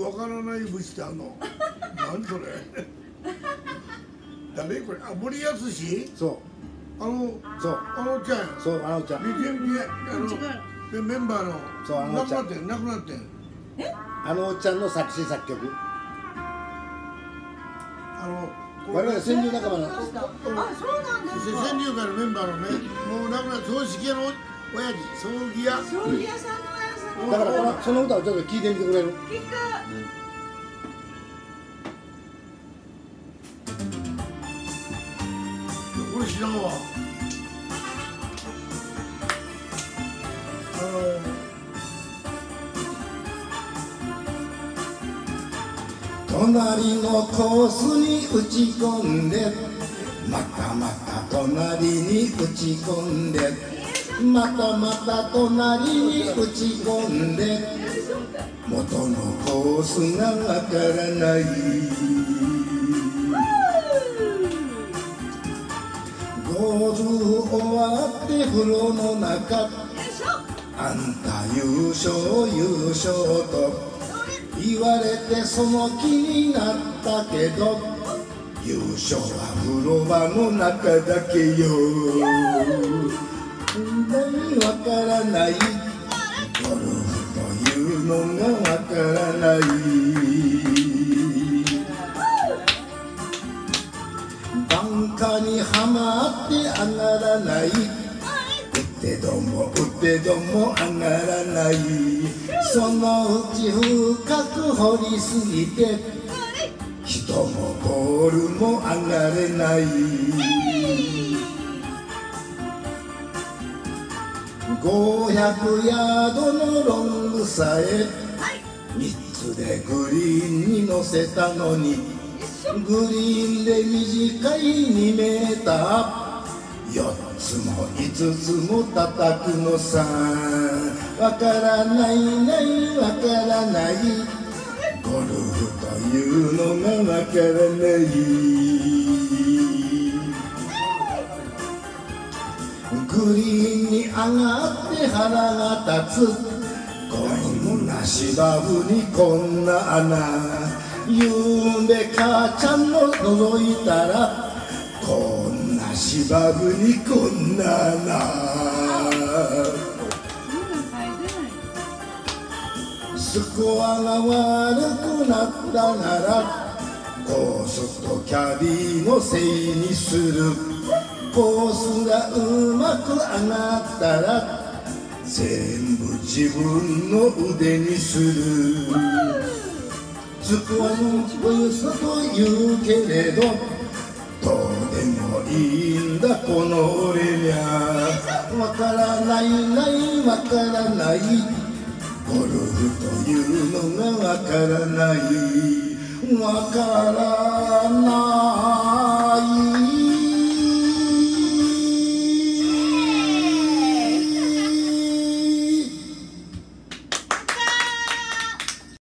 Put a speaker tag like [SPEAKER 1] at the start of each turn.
[SPEAKER 1] くわからない節ってあんの。何それ。誰これ。あ森保
[SPEAKER 2] そ
[SPEAKER 1] あの
[SPEAKER 2] うそう。
[SPEAKER 1] あのちゃんや。
[SPEAKER 2] そうあのちゃん。
[SPEAKER 1] 見てみてあの
[SPEAKER 3] 違う
[SPEAKER 1] でメンバーの。
[SPEAKER 2] そうあのちゃん。
[SPEAKER 1] 亡くなってん？亡くなってん？
[SPEAKER 2] あのおっちゃんの作詞作曲。
[SPEAKER 1] あの
[SPEAKER 2] 我々川柳仲間なんです
[SPEAKER 3] あそうなんですか。
[SPEAKER 1] 川柳会のメンバーのね。もう亡くなった葬式屋の親父葬儀屋。
[SPEAKER 3] 葬儀屋さんの親さん
[SPEAKER 2] だからこのその歌をちょっと聞いてみてくれる？
[SPEAKER 3] 聞く
[SPEAKER 1] これ知らんわ。あの。
[SPEAKER 2] 隣のコースに打ち込んでまたまた隣に打ち込んで。またまた隣に打ち込んで元のコースがわからない。ゴール終わって風呂の中あんた優勝優勝と言われてその気になったけど優勝は風呂場の中だけよ。何わからない。ゴルフというのがわからない。バンカにはまって上がらない。打ってども打ってども上がらない。そのうち深く掘りすぎて人もボールも上がれない。500ヤードのロングさえ。3つでグリーンに乗せたのに。グリーンで短い2メーター。4つも5つも叩くのさ。わからないないわからない。ゴルフというのがわからないグリーンに上がって腹が立つ。こんな芝生にこんな穴。ゆうべ母ちゃんの覗いたらこんな芝生にこんな穴。スコアが悪くなったならコースとキャディのせいにする。コースがうまく上がったら全部自分の腕にする。スコアの良さと言うけれどどうでもいいんだこの俺にゃ。わからないないわからない。ゴルフというのがわからない。わからない